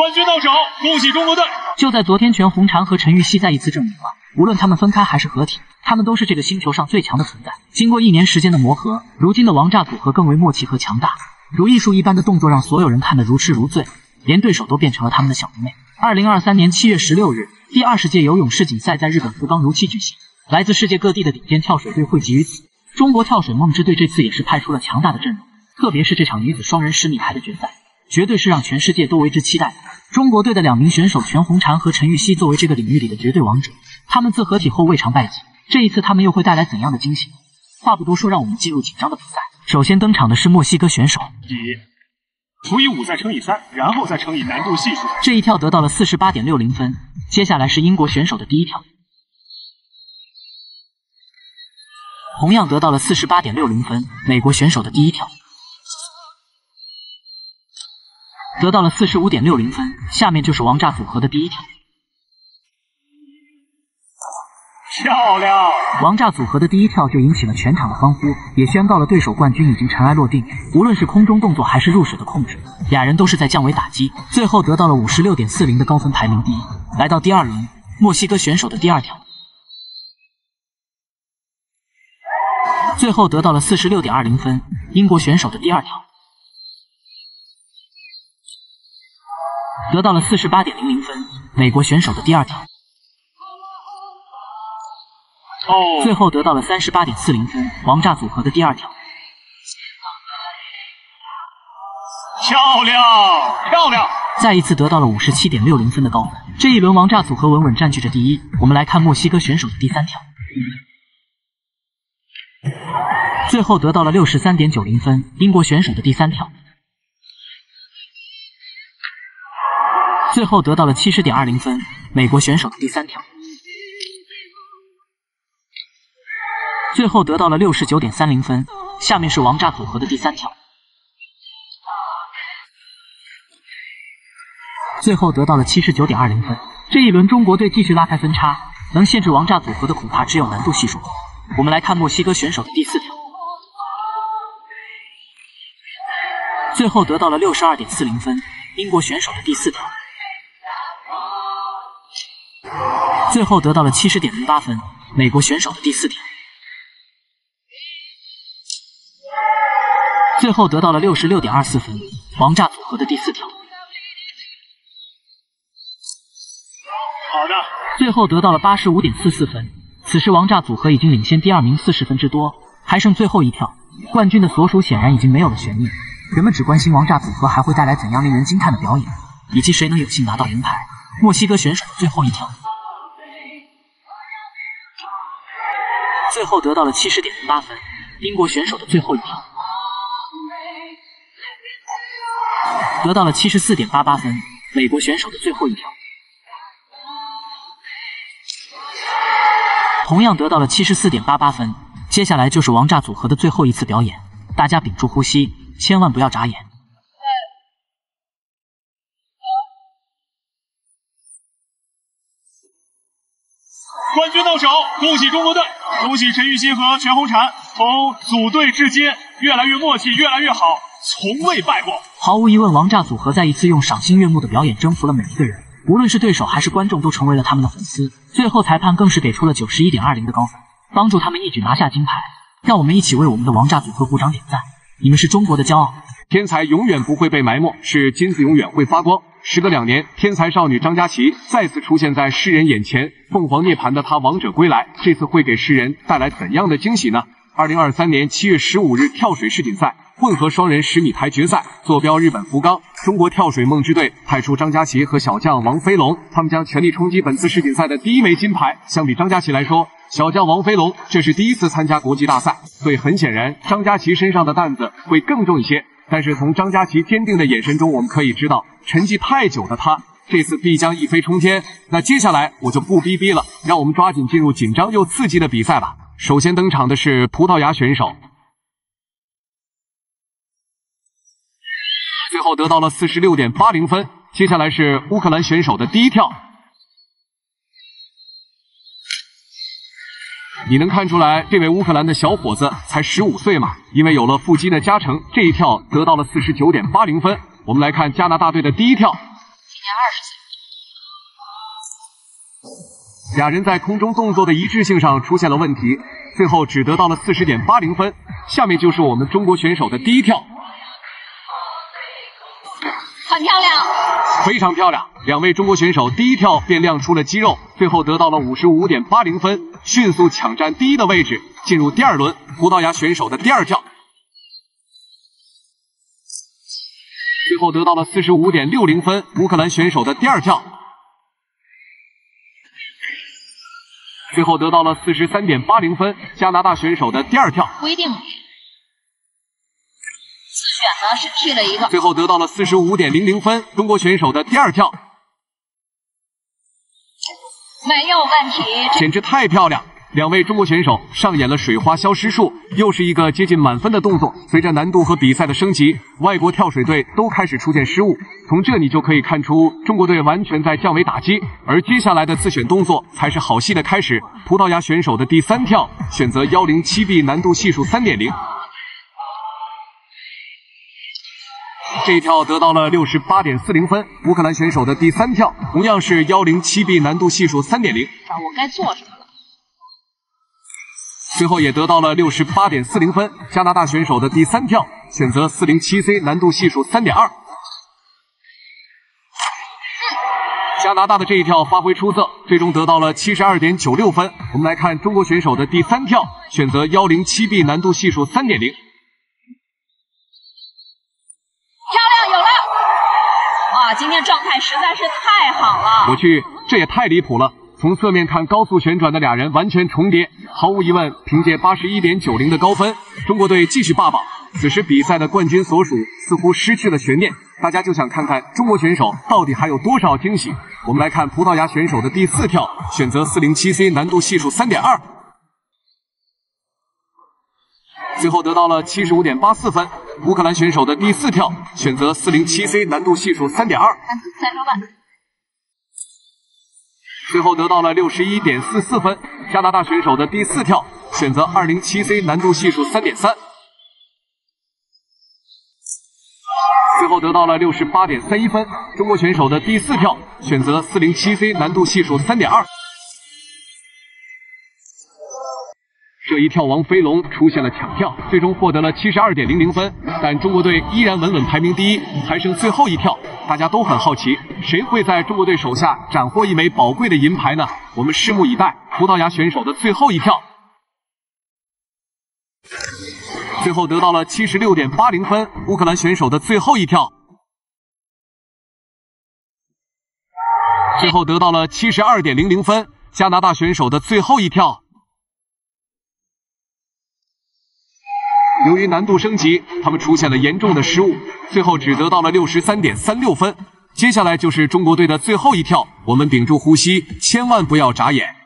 冠军到手，恭喜中国队！就在昨天，全红婵和陈芋汐再一次证明了，无论他们分开还是合体，他们都是这个星球上最强的存在。经过一年时间的磨合，如今的王炸组合更为默契和强大，如艺术一般的动作让所有人看得如痴如醉，连对手都变成了他们的小迷妹。二零二三年七月十六日，第二十届游泳世锦赛在日本福冈如期举行，来自世界各地的顶尖跳水队汇集于此。中国跳水梦之队这次也是派出了强大的阵容，特别是这场女子双人十米台的决赛。绝对是让全世界都为之期待的。中国队的两名选手全红婵和陈芋汐作为这个领域里的绝对王者，他们自合体后未尝败绩。这一次他们又会带来怎样的惊喜？话不多说，让我们进入紧张的比赛。首先登场的是墨西哥选手，以除以五再乘以三，然后再乘以难度系数。这一跳得到了四十八点六零分。接下来是英国选手的第一跳，同样得到了四十八点六零分。美国选手的第一跳。得到了四十五点六零分，下面就是王炸组合的第一条。漂亮！王炸组合的第一跳就引起了全场的欢呼，也宣告了对手冠军已经尘埃落定。无论是空中动作还是入水的控制，俩人都是在降维打击，最后得到了五十六点四零的高分，排名第一。来到第二轮，墨西哥选手的第二跳，最后得到了四十六点二零分，英国选手的第二跳。得到了四十八点零零分，美国选手的第二条，哦，最后得到了三十八点四零分，王炸组合的第二条，漂亮漂亮，再一次得到了五十七点六零分的高分。这一轮王炸组合稳稳占据着第一。我们来看墨西哥选手的第三条，最后得到了六十三点九零分，英国选手的第三跳。最后得到了七十点二零分，美国选手的第三条，最后得到了六十九点三零分。下面是王炸组合的第三条，最后得到了七十九点二零分。这一轮中国队继续拉开分差，能限制王炸组合的恐怕只有难度系数。我们来看墨西哥选手的第四条，最后得到了六十二点四零分，英国选手的第四条。最后得到了七十点零八分，美国选手的第四条。最后得到了六十六点二四分，王炸组合的第四条。好的，最后得到了八十五点四四分，此时王炸组合已经领先第二名四十分之多，还剩最后一跳，冠军的所属显然已经没有了悬念，人们只关心王炸组合还会带来怎样令人惊叹的表演，以及谁能有幸拿到银牌。墨西哥选手的最后一跳。最后得到了七十点零八分，英国选手的最后一跳得到了七十四点八八分，美国选手的最后一跳同样得到了七十四点八八分。接下来就是王炸组合的最后一次表演，大家屏住呼吸，千万不要眨眼。冠军到手，恭喜中国队！恭喜陈芋汐和全红婵，从组队至今越来越默契，越来越好，从未败过。毫无疑问，王炸组合再一次用赏心悦目的表演征服了每一个人，无论是对手还是观众，都成为了他们的粉丝。最后，裁判更是给出了九十一点二零的高分，帮助他们一举拿下金牌。让我们一起为我们的王炸组合鼓掌点赞，你们是中国的骄傲！天才永远不会被埋没，是金子永远会发光。时隔两年，天才少女张佳琪再次出现在世人眼前，凤凰涅槃的她王者归来，这次会给世人带来怎样的惊喜呢？二零二三年七月十五日跳水世锦赛混合双人十米台决赛，坐标日本福冈，中国跳水梦之队派出张佳琪和小将王飞龙，他们将全力冲击本次世锦赛的第一枚金牌。相比张佳琪来说，小将王飞龙这是第一次参加国际大赛，所以很显然张佳琪身上的担子会更重一些。但是从张佳琪坚定的眼神中，我们可以知道，沉寂太久的他这次必将一飞冲天。那接下来我就不逼逼了，让我们抓紧进入紧张又刺激的比赛吧。首先登场的是葡萄牙选手，最后得到了四十六点八零分。接下来是乌克兰选手的第一跳。你能看出来，这位乌克兰的小伙子才十五岁嘛？因为有了腹肌的加成，这一跳得到了四十九点八零分。我们来看加拿大队的第一跳。今年二十岁。俩人在空中动作的一致性上出现了问题，最后只得到了四十点八零分。下面就是我们中国选手的第一跳，很漂亮，非常漂亮。两位中国选手第一跳便亮出了肌肉，最后得到了五十五点八零分，迅速抢占第一的位置，进入第二轮。葡萄牙选手的第二跳，最后得到了四十五点六零分。乌克兰选手的第二跳。最后得到了四十三点八零分，加拿大选手的第二跳不一定。自选呢是 T 了一个，最后得到了四十五点零零分，中国选手的第二跳没有问题，简直太漂亮。两位中国选手上演了水花消失术，又是一个接近满分的动作。随着难度和比赛的升级，外国跳水队都开始出现失误。从这你就可以看出，中国队完全在降维打击。而接下来的自选动作才是好戏的开始。葡萄牙选手的第三跳选择幺零七 B 难度系数三点零，这一跳得到了六十八点四零分。乌克兰选手的第三跳同样是幺零七 B 难度系数三点零，我该做什么了？最后也得到了六十八点四零分。加拿大选手的第三跳选择四零七 C 难度系数三点二。加拿大的这一跳发挥出色，最终得到了七十二点九六分。我们来看中国选手的第三跳选择幺零七 B 难度系数三点零。漂亮，有了！今天状态实在是太好了。我去，这也太离谱了。从侧面看，高速旋转的俩人完全重叠。毫无疑问，凭借八十一点九零的高分，中国队继续霸榜。此时比赛的冠军所属似乎失去了悬念，大家就想看看中国选手到底还有多少惊喜。我们来看葡萄牙选手的第四跳，选择四零七 C 难度系数三点二，最后得到了七十五点八四分。乌克兰选手的第四跳选择四零七 c 难度系数三点二。最后得到了六十一点四四分加拿大选手的第四跳选择二零七 c 难度系数三点三。最后得到了六十八点三一分中国选手的第四跳选择四零七 c 难度系数三点二。这一跳，王飞龙出现了抢跳，最终获得了七十二点零零分。但中国队依然稳稳排名第一，还剩最后一跳，大家都很好奇，谁会在中国队手下斩获一枚宝贵的银牌呢？我们拭目以待。葡萄牙选手的最后一跳，最后得到了七十六点八零分。乌克兰选手的最后一跳，最后得到了七十二点零零分。加拿大选手的最后一跳。由于难度升级，他们出现了严重的失误，最后只得到了六十三点三六分。接下来就是中国队的最后一跳，我们屏住呼吸，千万不要眨眼。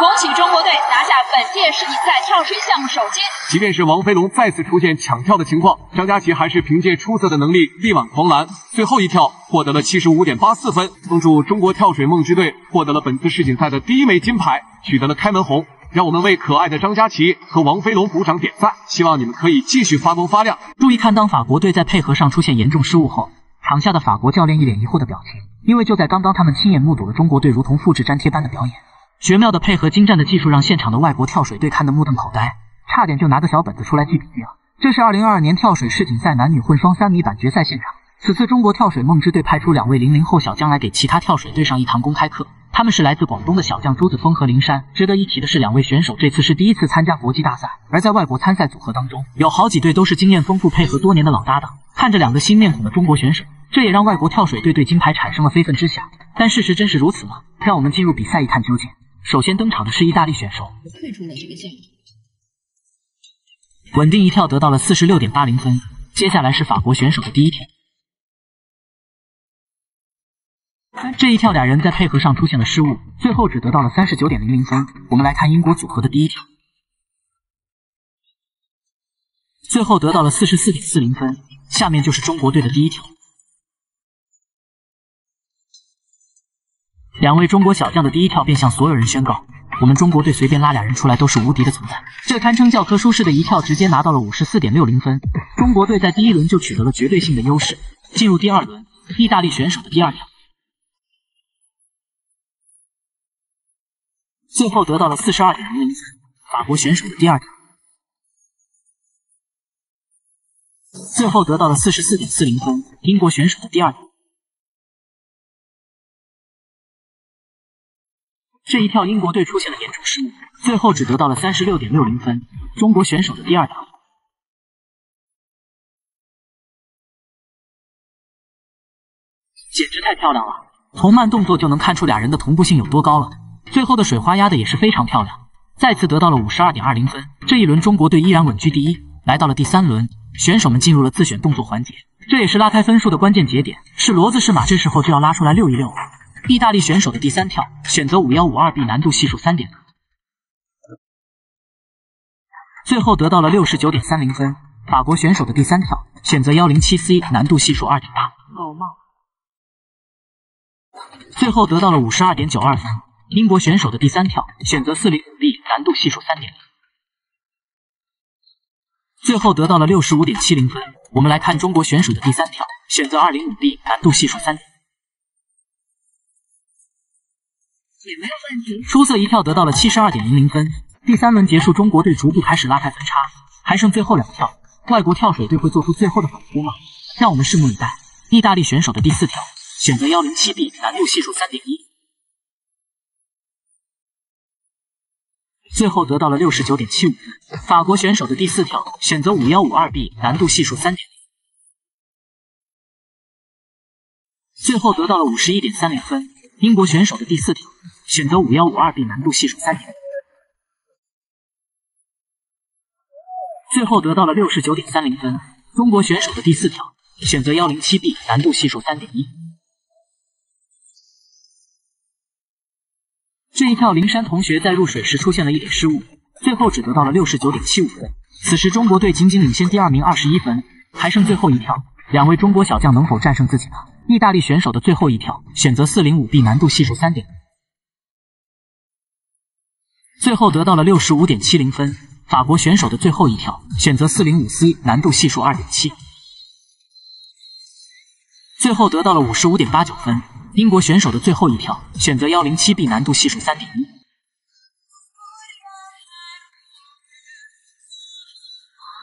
恭喜中国队拿下本届世锦赛跳水项目首金！即便是王飞龙再次出现抢跳的情况，张家琪还是凭借出色的能力力挽狂澜，最后一跳获得了七十五点八四分，帮助中国跳水梦之队获得了本次世锦赛的第一枚金牌，取得了开门红。让我们为可爱的张佳琪和王飞龙鼓掌点赞，希望你们可以继续发光发亮。注意看，当法国队在配合上出现严重失误后，场下的法国教练一脸疑惑的表情，因为就在刚刚，他们亲眼目睹了中国队如同复制粘贴般的表演，绝妙的配合、精湛的技术，让现场的外国跳水队看得目瞪口呆，差点就拿个小本子出来记笔记了。这是2022年跳水世锦赛男女混双三米板决赛现场，此次中国跳水梦之队派出两位零零后小将来给其他跳水队上一堂公开课。他们是来自广东的小将朱子峰和林珊。值得一提的是，两位选手这次是第一次参加国际大赛，而在外国参赛组合当中，有好几队都是经验丰富、配合多年的老搭档。看着两个新面孔的中国选手，这也让外国跳水队对金牌产生了非分之想。但事实真是如此吗？让我们进入比赛一探究竟。首先登场的是意大利选手，退出了这个项目，稳定一跳得到了四十六点八零分。接下来是法国选手的第一跳。这一跳，俩人在配合上出现了失误，最后只得到了三十九点零零分。我们来看英国组合的第一跳，最后得到了四十四点四零分。下面就是中国队的第一跳，两位中国小将的第一跳便向所有人宣告：我们中国队随便拉俩人出来都是无敌的存在。这堪称教科书式的一跳，直接拿到了五十四点六零分。中国队在第一轮就取得了绝对性的优势。进入第二轮。意大利选手的第二跳，最后得到了四十二点零零分。法国选手的第二跳，最后得到了四十四点四零分。英国选手的第二跳，这一跳英国队出现了严重失误，最后只得到了三十六点六零分。中国选手的第二跳。简直太漂亮了！从慢动作就能看出俩人的同步性有多高了。最后的水花压的也是非常漂亮，再次得到了五十二点二零分。这一轮中国队依然稳居第一。来到了第三轮，选手们进入了自选动作环节，这也是拉开分数的关键节点。是骡子是马，这时候就要拉出来溜一溜。意大利选手的第三跳选择五幺五二 B，难度系数三点，最后得到了六十九点三零分。法国选手的第三跳选择幺零七 C，难度系数二点八。最后得到了五十二点九二分。英国选手的第三跳选择四零五 B，难度系数三点零，最后得到了六十五点七零分。我们来看中国选手的第三跳选择二零五 B，难度系数三点，也没有问题。出色一跳得到了七十二点零零分。第三轮结束，中国队逐步开始拉开分差，还剩最后两跳，外国跳水队会做出最后的反扑吗？让我们拭目以待。意大利选手的第四跳。选择幺零七 B，难度系数三点一，最后得到了六十九点七五分。法国选手的第四条选择五幺五二 B，难度系数三点零，最后得到了五十一点三零分。英国选手的第四条选择五幺五二 B，难度系数三点零，最后得到了六十九点三零分。中国选手的第四条选择幺零七 B，难度系数三点一。这一跳，灵山同学在入水时出现了一点失误，最后只得到了六十九点七五分。此时中国队仅仅领先第二名二十一分，还剩最后一跳，两位中国小将能否战胜自己呢？意大利选手的最后一跳选择四零五 B，难度系数三点，最后得到了六十五点七零分。法国选手的最后一跳选择四零五 C，难度系数二点七，最后得到了五十五点八九分。英国选手的最后一跳选择幺零七 B，难度系数三点一。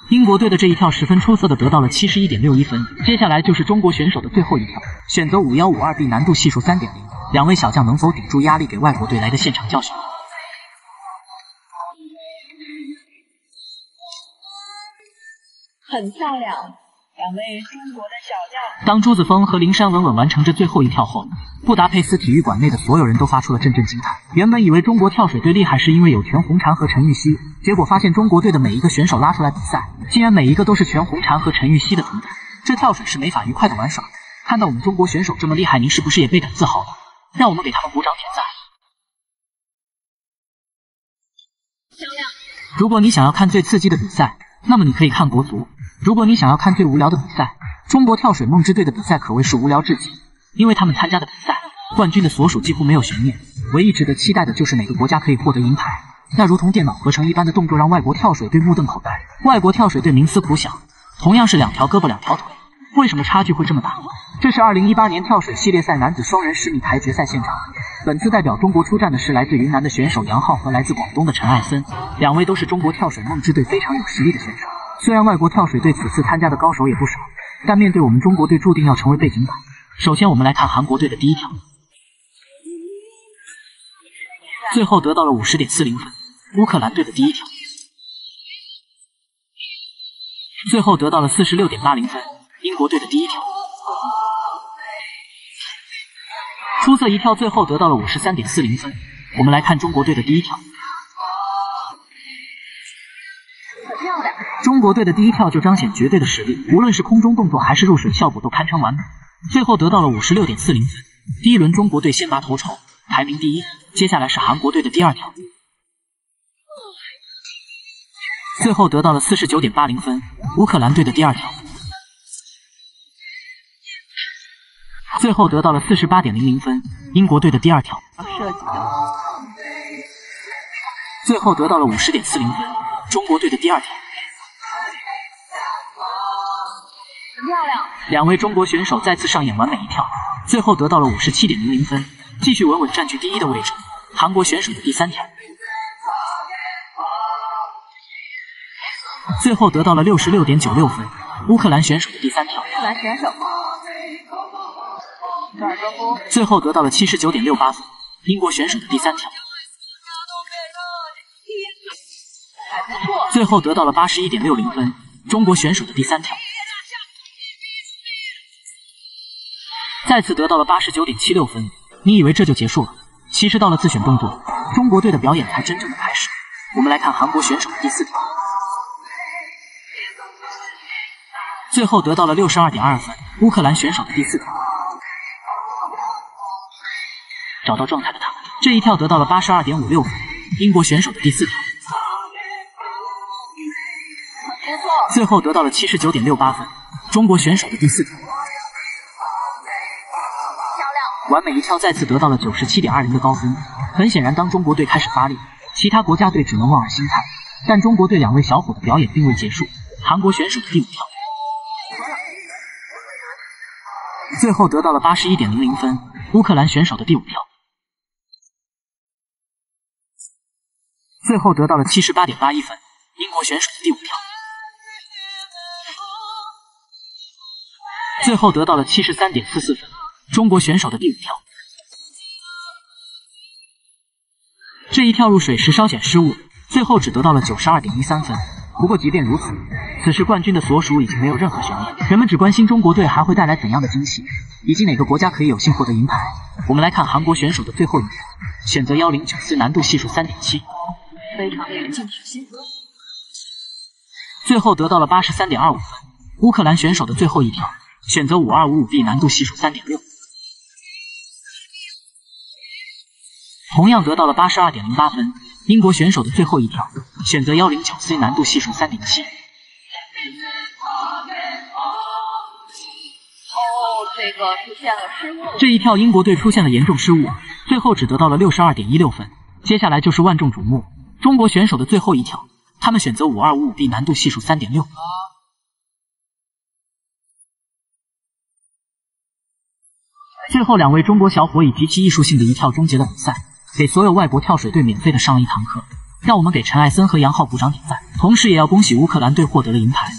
英国队的这一跳十分出色的得到了七十一点六一分。接下来就是中国选手的最后一跳，选择五幺五二 B，难度系数三点零。两位小将能否顶住压力，给外国队来个现场教训？很漂亮。两位中国的小将，当朱子峰和林珊稳稳完成这最后一跳后，布达佩斯体育馆内的所有人都发出了阵阵惊叹。原本以为中国跳水队厉害是因为有全红婵和陈芋汐，结果发现中国队的每一个选手拉出来比赛，竟然每一个都是全红婵和陈芋汐的存在。这跳水是没法愉快的玩耍。看到我们中国选手这么厉害，您是不是也倍感自豪了？让我们给他们鼓掌点赞。漂亮。如果你想要看最刺激的比赛，那么你可以看国足。如果你想要看最无聊的比赛，中国跳水梦之队的比赛可谓是无聊至极，因为他们参加的比赛，冠军的所属几乎没有悬念，唯一值得期待的就是哪个国家可以获得银牌。那如同电脑合成一般的动作让外国跳水队目瞪口呆，外国跳水队冥思苦想，同样是两条胳膊两条腿，为什么差距会这么大？这是二零一八年跳水系列赛男子双人十米台决赛现场，本次代表中国出战的是来自云南的选手杨浩和来自广东的陈艾森，两位都是中国跳水梦之队非常有实力的选手。虽然外国跳水队此次参加的高手也不少，但面对我们中国队，注定要成为背景板。首先，我们来看韩国队的第一跳，最后得到了五十点四零分。乌克兰队的第一跳，最后得到了四十六点八零分。英国队的第一跳，出色一跳，最后得到了五十三点四零分。我们来看中国队的第一跳。中国队的第一跳就彰显绝对的实力，无论是空中动作还是入水效果都堪称完美，最后得到了五十六点四零分。第一轮中国队先拔头筹，排名第一。接下来是韩国队的第二跳，最后得到了四十九点八零分。乌克兰队的第二跳，最后得到了四十八点零零分。英国队的第二跳，最后得到了五十点四零分。中国队的第二跳。漂亮。两位中国选手再次上演完美一跳，最后得到了五十七点零零分，继续稳稳占据第一的位置。韩国选手的第三跳，最后得到了六十六点九六分。乌克兰选手的第三跳，乌克兰选手，最后得到了七十九点六八分。英国选手的第三跳，还不错。最后得到了八十一点六零分。中国选手的第三跳，再次得到了八十九点七六分。你以为这就结束了？其实到了自选动作，中国队的表演才真正的开始。我们来看韩国选手的第四条，最后得到了六十二点二分。乌克兰选手的第四条，找到状态的他们，这一跳得到了八十二点五六分。英国选手的第四条。最后得到了七十九点六八分。中国选手的第四条，完美一跳，再次得到了九十七点二零的高分。很显然，当中国队开始发力，其他国家队只能望而兴叹。但中国队两位小伙的表演并未结束。韩国选手的第五跳，最后得到了八十一点零零分。乌克兰选手的第五跳，最后得到了七十八点八一分。英国选手的第五跳。最后得到了七十三点四四分，中国选手的第五跳，这一跳入水时稍显失误，最后只得到了九十二点一三分。不过即便如此，此时冠军的所属已经没有任何悬念，人们只关心中国队还会带来怎样的惊喜，以及哪个国家可以有幸获得银牌。我们来看韩国选手的最后一跳，选择幺零九四，难度系数三点七，非常令人敬佩。最后得到了八十三点二五分。乌克兰选手的最后一跳。选择五二五五 B，难度系数三点六，同样得到了八十二点零八分。英国选手的最后一跳，选择幺零九 C，难度系数三点七。哦，这个出现了失误。这一跳英国队出现了严重失误，最后只得到了六十二点一六分。接下来就是万众瞩目中国选手的最后一跳，他们选择五二五五 B，难度系数三点六。最后两位中国小伙以极其艺术性的一跳终结了比赛，给所有外国跳水队免费的上了一堂课。让我们给陈艾森和杨浩鼓掌点赞，同时也要恭喜乌克兰队获得了银牌。